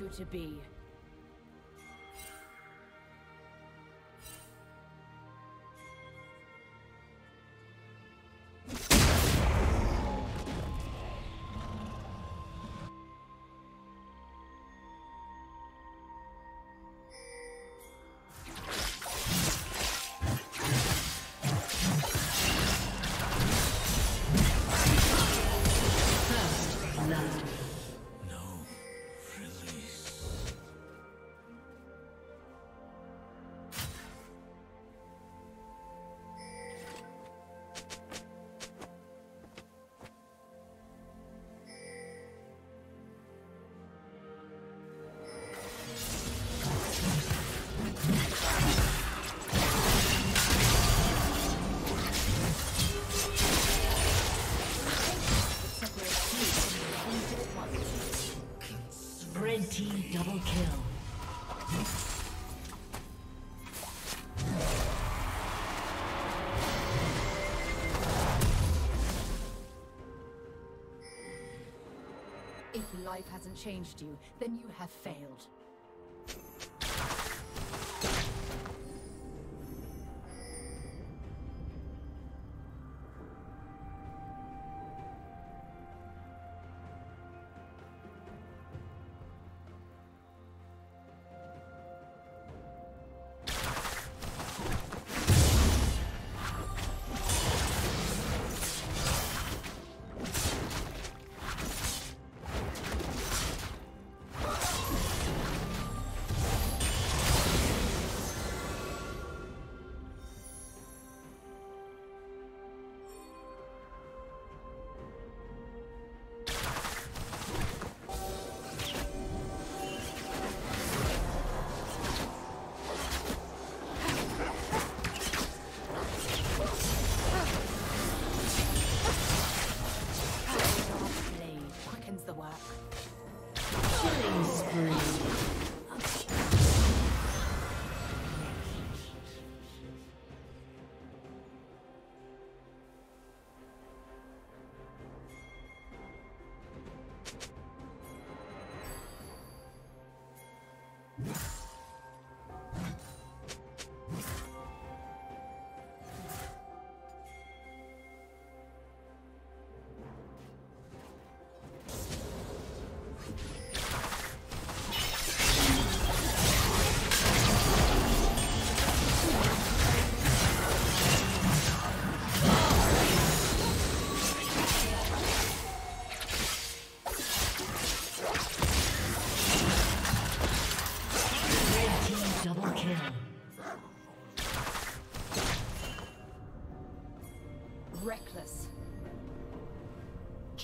you to be. Hasn't changed you, then you have failed.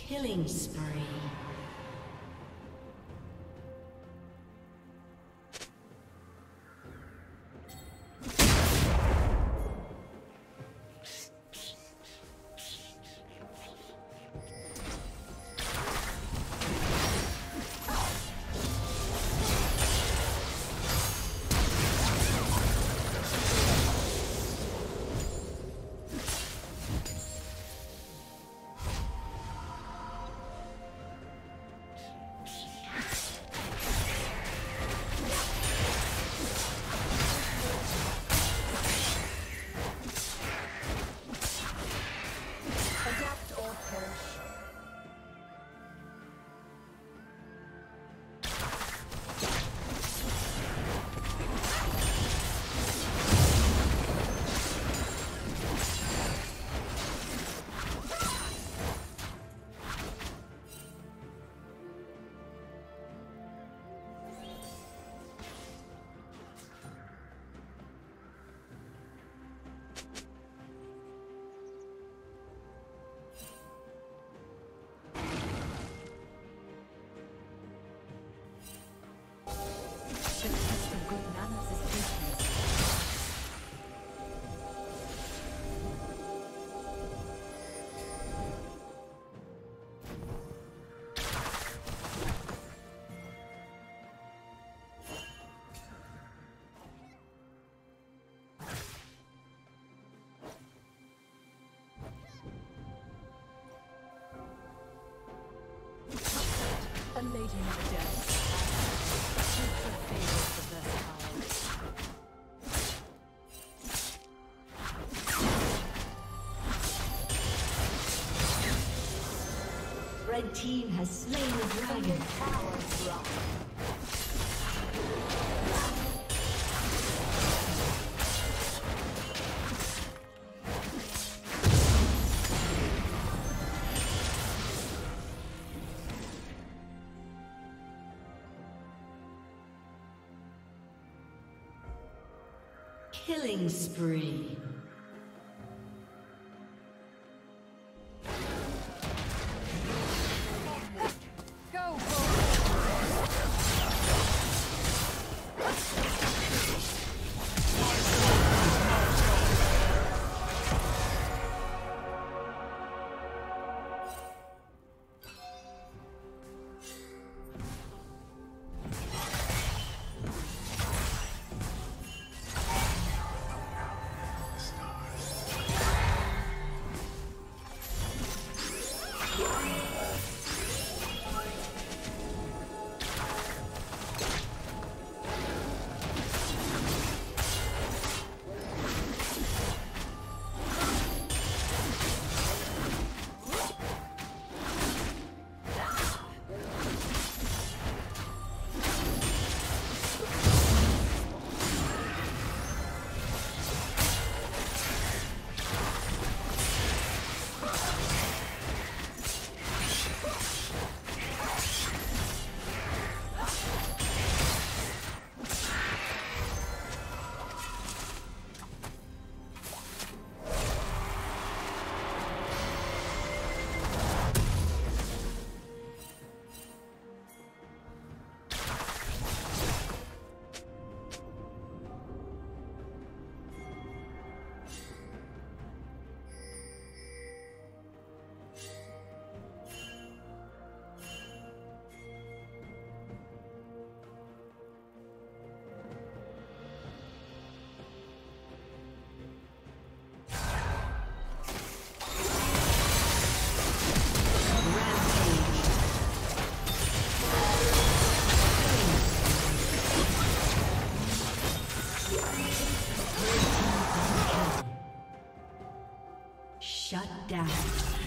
Killing spree. Red team has slain the dragon. Killing Shut down.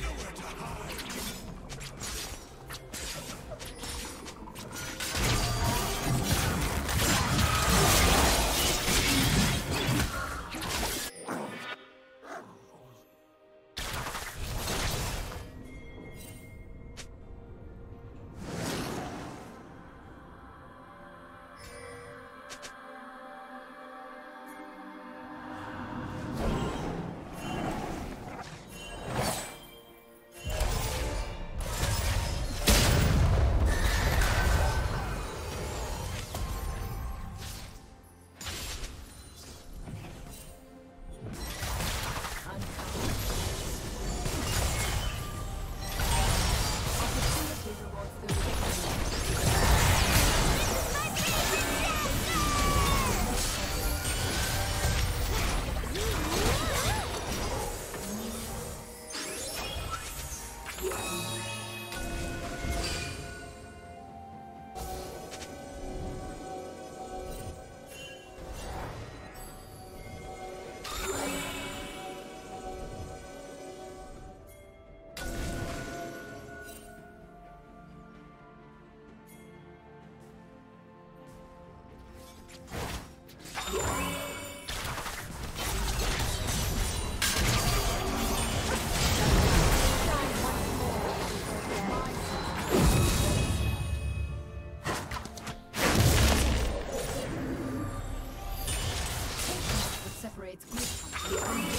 Round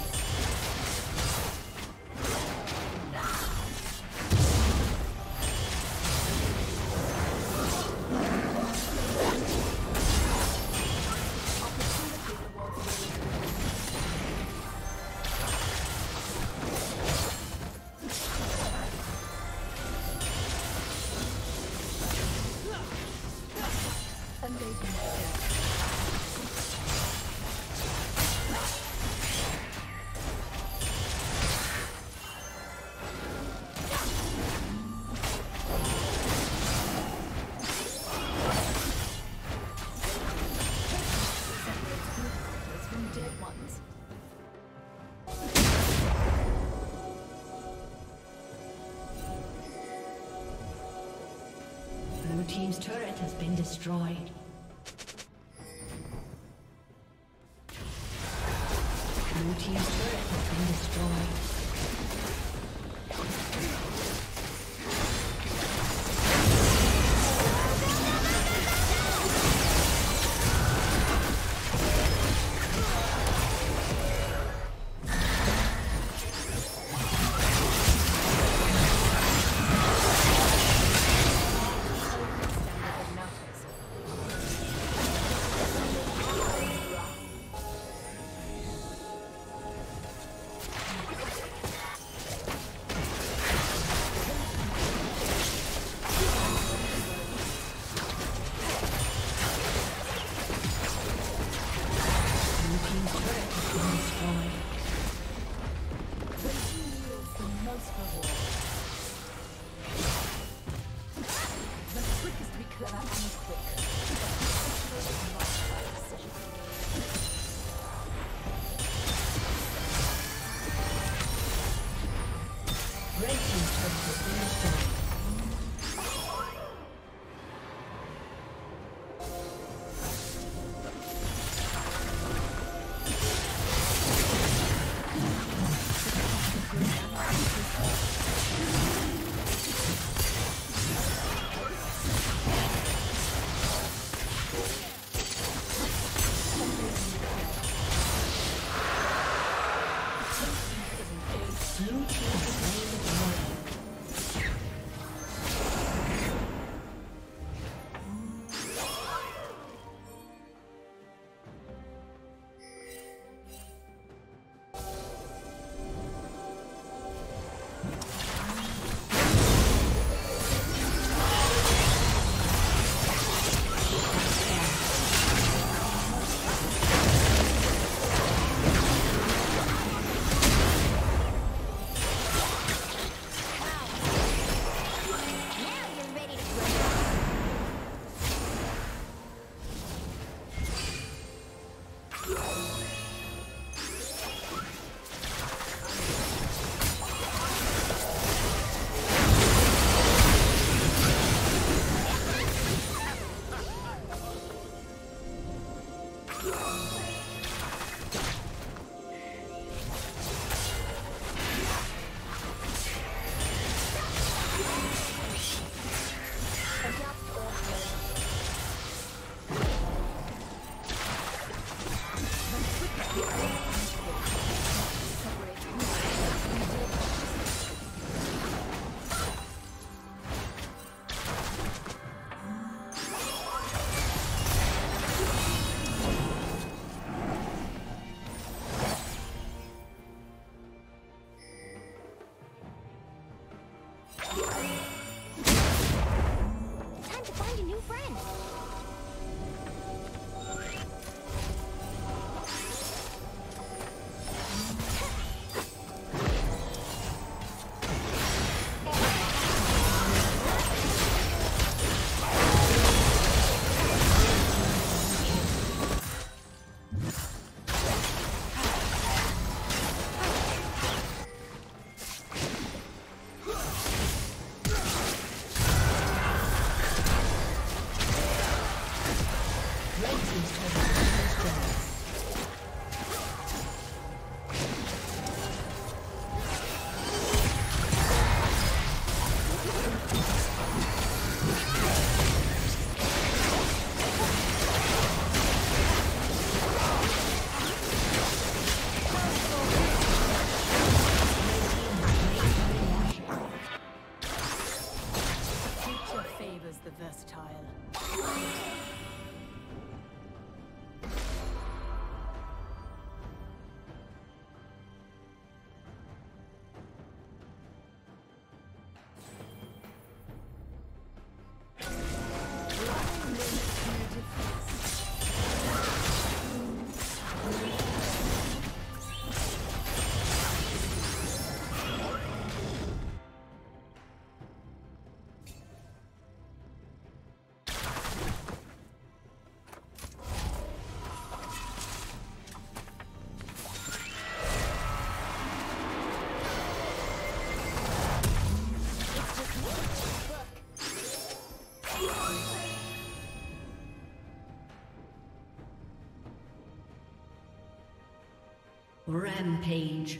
destroyed. Rampage.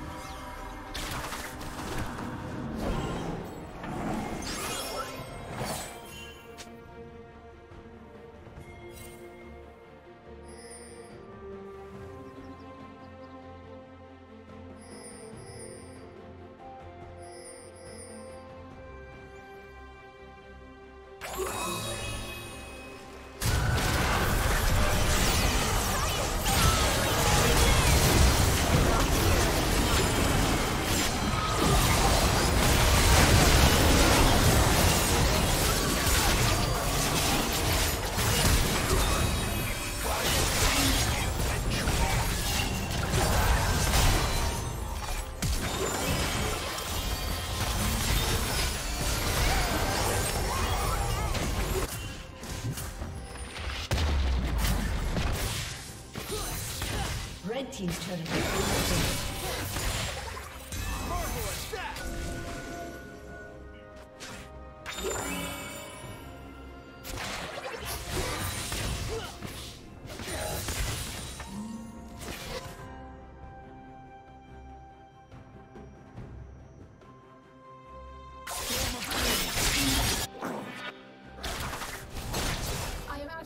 Team's turret has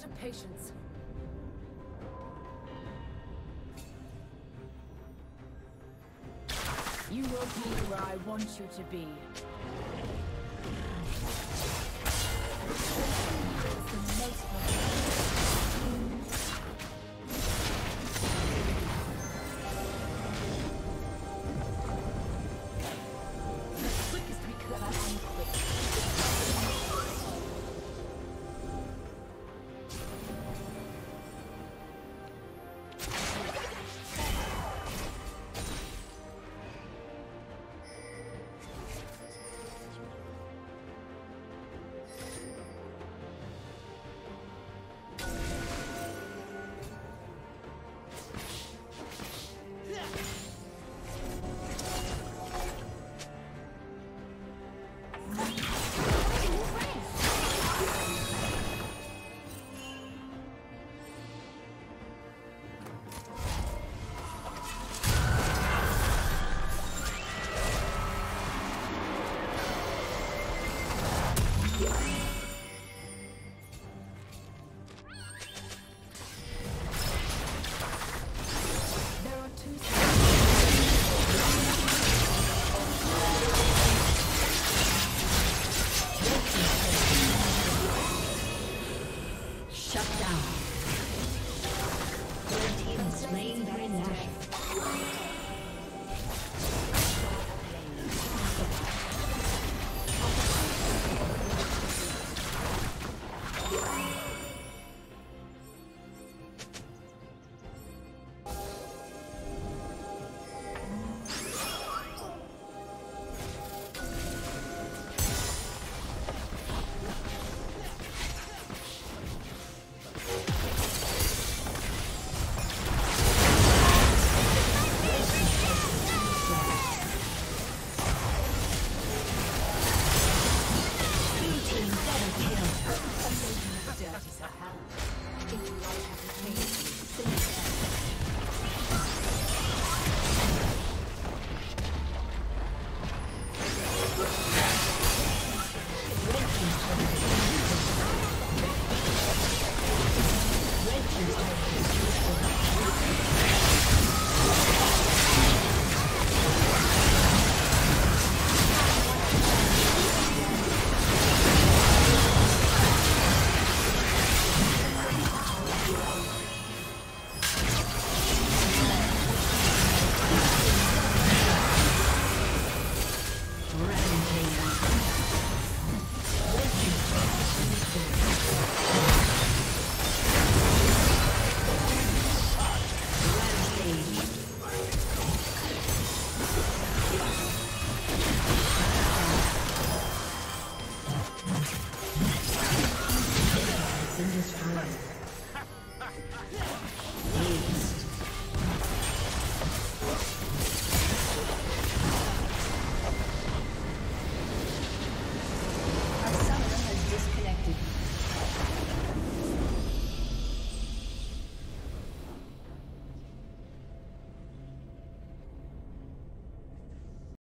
You will be where I want you to be. the most